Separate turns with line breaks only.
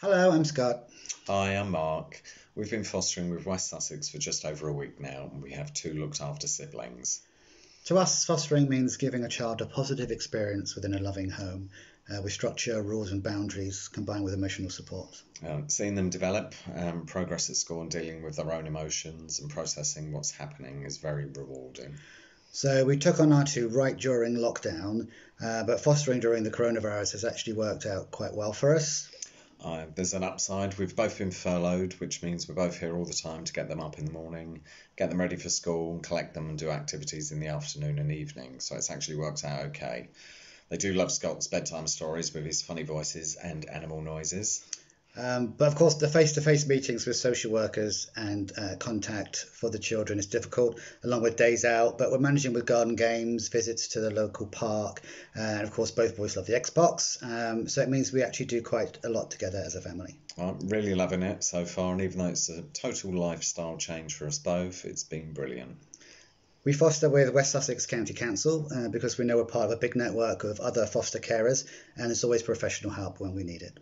Hello, I'm Scott.
Hi, I'm Mark. We've been fostering with West Sussex for just over a week now, and we have two looked after siblings.
To us, fostering means giving a child a positive experience within a loving home uh, with structure, rules, and boundaries combined with emotional support.
Um, seeing them develop, um, progress at school, and dealing with their own emotions and processing what's happening is very rewarding.
So we took on our two right during lockdown, uh, but fostering during the coronavirus has actually worked out quite well for us.
Uh, there's an upside. We've both been furloughed, which means we're both here all the time to get them up in the morning, get them ready for school, collect them and do activities in the afternoon and evening. So it's actually worked out okay. They do love Scott's bedtime stories with his funny voices and animal noises.
Um, but of course, the face to face meetings with social workers and uh, contact for the children is difficult, along with days out. But we're managing with garden games, visits to the local park, uh, and of course, both boys love the Xbox. Um, so it means we actually do quite a lot together as a family.
I'm really loving it so far, and even though it's a total lifestyle change for us both, it's been brilliant.
We foster with West Sussex County Council uh, because we know we're part of a big network of other foster carers, and it's always professional help when we need it.